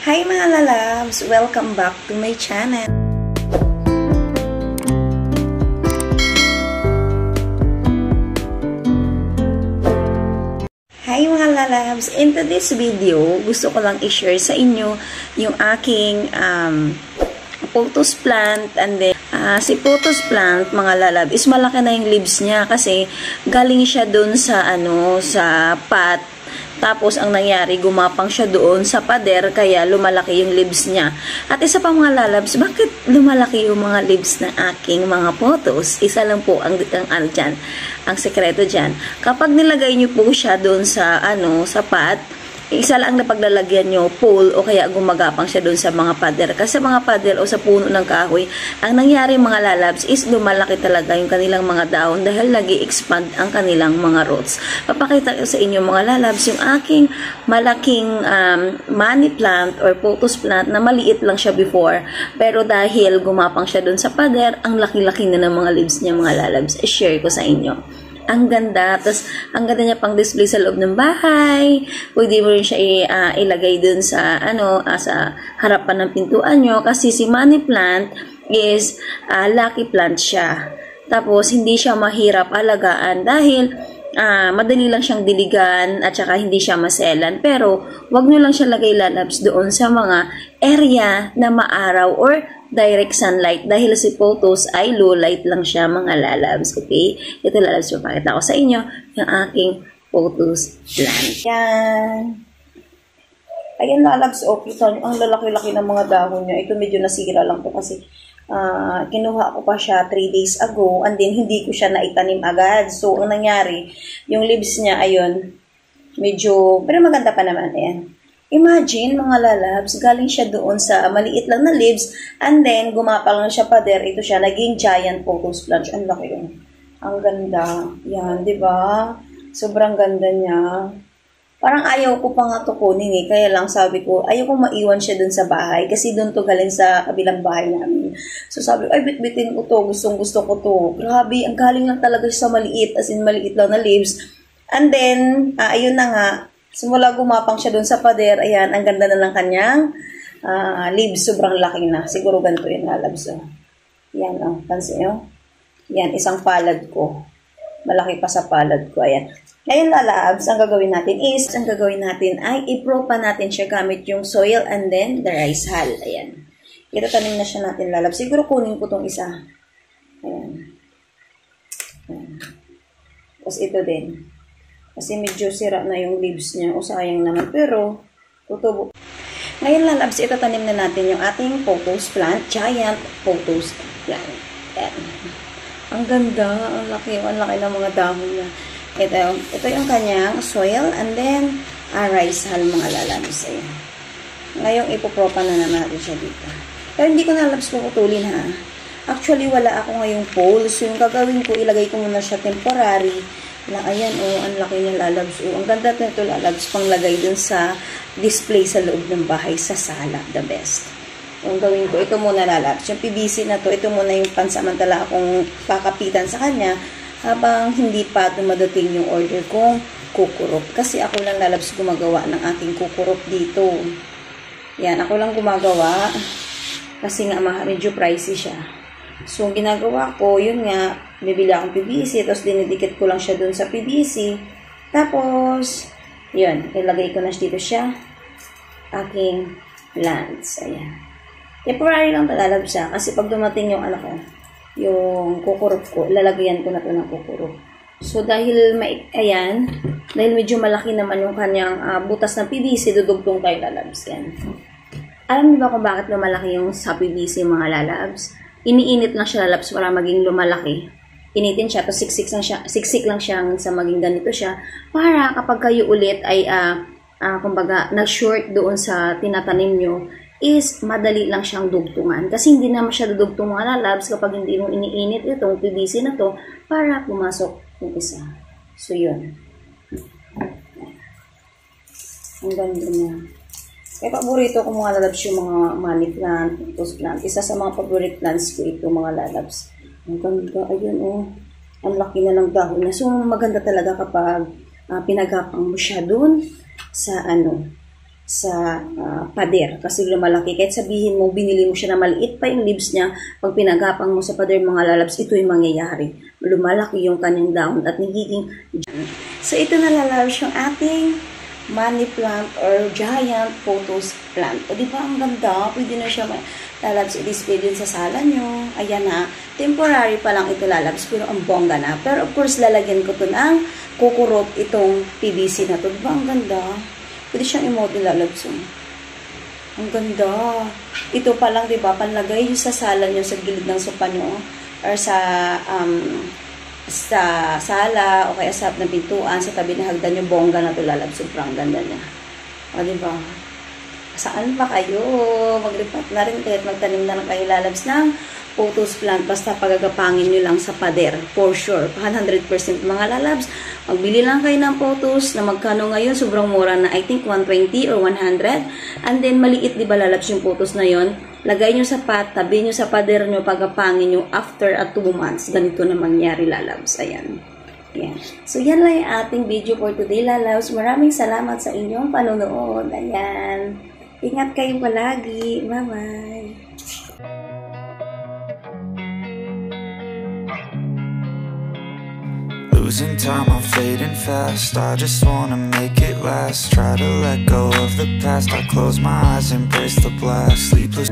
Hi mga lalabs! Welcome back to my channel! Hi mga lalabs! In this video, gusto ko lang i-share sa inyo yung aking um, pothos plant and then uh, si pothos plant mga lalab is malaki na yung leaves niya kasi galing siya dun sa ano sa pot tapos, ang nangyari, gumapang siya doon sa pader, kaya lumalaki yung leaves niya. At isa pa mga lalabs, bakit lumalaki yung mga leaves ng aking mga photos? Isa lang po ang, ang ano dyan, ang sekreto dyan. Kapag nilagay niyo po siya doon sa, ano, sa pot, isa lang na paglalagyan nyo, pole, o kaya gumagapang siya doon sa mga pader. Kasi sa mga pader o sa puno ng kahoy, ang nangyari mga lalabs is lumalaki talaga yung kanilang mga dahon dahil nag expand ang kanilang mga roots. Papakita ko sa inyo mga lalabs yung aking malaking um, money plant or pothos plant na maliit lang siya before. Pero dahil gumapang siya doon sa pader, ang laki-laki na ng mga leaves niya mga lalabs. I-share ko sa inyo. Ang ganda. Tapos, ang ganda niya pang display sa loob ng bahay. Pwede mo rin siya uh, ilagay dun sa, ano, uh, sa harapan ng pintuan nyo. Kasi si money plant is uh, lucky plant siya. Tapos, hindi siya mahirap alagaan dahil uh, madali lang siyang diligan at saka hindi siya maselan. Pero, wag nyo lang siya lagay lalabs doon sa mga area na maaraw or direct sunlight dahil si photos ay low light lang siya mga lalabs. Okay? Ito lalabs yung pakita ko sa inyo yung aking photos plant. Yan. Ayan lalabs, oh, kita ang lalaki-laki ng mga dahon niya. Ito medyo nasira lang to kasi uh, kinuha ko pa siya 3 days ago and then hindi ko siya naitanim agad. So, ang nangyari, yung leaves niya, ayun, medyo, pero maganda pa naman. Ayan. Imagine, mga lalabs, galing siya doon sa maliit lang na leaves, and then, gumapal lang siya pader, ito siya, naging giant photos plunge. Ang laki yun. Ang ganda. Yan, di ba? Sobrang ganda niya. Parang ayaw ko pa nga to kunin eh. Kaya lang sabi ko, ayaw ko maiwan siya doon sa bahay. Kasi doon to galing sa kabilang bahay namin. So sabi ko, ay bitbitin ko to. Gustong gusto ko to. Grabe, ang galing lang talaga siya sa maliit. As in, maliit lang na leaves. And then, uh, ayun na nga, Simula gumapang siya dun sa pader, ayan, ang ganda na ng kanyang uh, leaves. Sobrang laki na. Siguro ganito yung lalabs. Oh. Yan, oh. Pansin nyo? Yan, isang palad ko. Malaki pa sa palad ko. Ayan. Ngayon, lalabs, ang gagawin natin is, ang gagawin natin ay i-pro pa natin siya gamit yung soil and then the rice hull. Ayan. Itatanim na siya natin, lalabs. Siguro kunin ko tong isa. Ayan. Ayan. Tapos ito din. Kasi medyo sira na yung leaves niya. O sayang naman. Pero, tutubo. Ngayon lalabs, itatanim na natin yung ating photos plant. Giant photos plant. Yan. Ang ganda. Ang laki. Ang laki ng mga dahon niya. Ito, ito yung kanyang soil. And then, uh, rice hull mga lalabs. Ayan. Ngayon, ipopropa na naman natin siya dito. Pero hindi ko na labs puputulin ha. Actually, wala ako ngayong pole. So, yung gagawin ko, ilagay ko muna siya temporary na ayan oh, ang laki niya lalabs. Oh, ang ganda nito lalabs panglagay dun sa display sa loob ng bahay sa sala. The best. Yung gawin ko, ito muna lalabs. Yung PVC na to, ito muna yung pansamantala akong pakapitan sa kanya habang hindi pa dumadating yung order kong kukurop. Kasi ako lang lalabs gumagawa ng aking kukurop dito. Yan, ako lang gumagawa. Kasi nga, medyo pricey siya. So, ginagawa ko, yun nga, bibili akong PVC, tapos dinidikit ko lang siya dun sa PVC. Tapos, yun, ilagay ko na dito siya, aking plants. Ayan. Temporary lang talalab siya, kasi pag dumating yung, ano ko, yung kukurop ko, lalagyan ko na to ng kukurop. So, dahil, may, ayan, dahil medyo malaki naman yung kanyang uh, butas ng PVC, dudugtong tayo lalabs. Yan. Alam niyo ba kung bakit lumalaki yung sa PVC mga lalabs? Iniinit lang siya lalabs para maging lumalaki. Initin siya, tapos siksik lang siya, siksik lang siya sa maging ganito siya, para kapag kayo ulit ay, uh, uh, kumbaga, nag-short doon sa tinatanim nyo, is madali lang siyang dugtungan. Kasi hindi naman siya dudugtong mga lalabs kapag hindi mo iniinit itong PVC na to para pumasok yung isa. So, yun. Ang ganda niya. Kaya paborito ko mga lalabs yung mga money plant, rose plant. Isa sa mga favorite plants ko ito mga lalabs. Ang ganda, ayun oh. Ang laki na ng dahon na. So maganda talaga kapag uh, pinagapang mo siya dun sa ano, sa uh, pader kasi lumalaki. Kahit sabihin mo, binili mo siya na maliit pa yung leaves niya, pag pinagapang mo sa pader mga lalabs, ito yung mangyayari. Lumalaki yung kanyang down at nagiging So ito na lalabs yung ating money plant or giant photos plant. O di ba ang ganda? Pwede na siya lalabs i-display din sa sala nyo. Ayan na. Temporary pa lang ito lalabs pero ang bongga na. Pero of course lalagyan ko to ng kukurot itong PVC na to. Di ba ang ganda? Pwede siyang i-model lalabs. Oh. Ang ganda. Ito pa lang, di ba, panlagay yung sa sala nyo, sa gilid ng sopa nyo, or sa, um, sa sala, o kaya sa ng pintuan, sa tabi ng hagdan nyo, bongga na ito lalabs. Sobrang ganda niya. O, di ba? Saan ba kayo? Maglipat na rin kahit magtanim na lang kayo lalabs ng photos plant basta pagagapangin nyo lang sa pader for sure 100% mga lalabs magbili lang kayo ng photos na magkano ngayon sobrang mura na I think 120 or 100 and then maliit di ba lalabs yung photos na yon lagay nyo sa pat tabi nyo sa pader nyo pagapangin nyo after a 2 months ganito na mangyari lalabs ayan yan. So, yan lang yung ating video for today, lalabs. Maraming salamat sa inyong panonood. Ayan. Ingat kayo palagi. Bye-bye. Losing time, I'm fading fast. I just wanna make it last. Try to let go of the past. I close my eyes, embrace the blast. Sleepless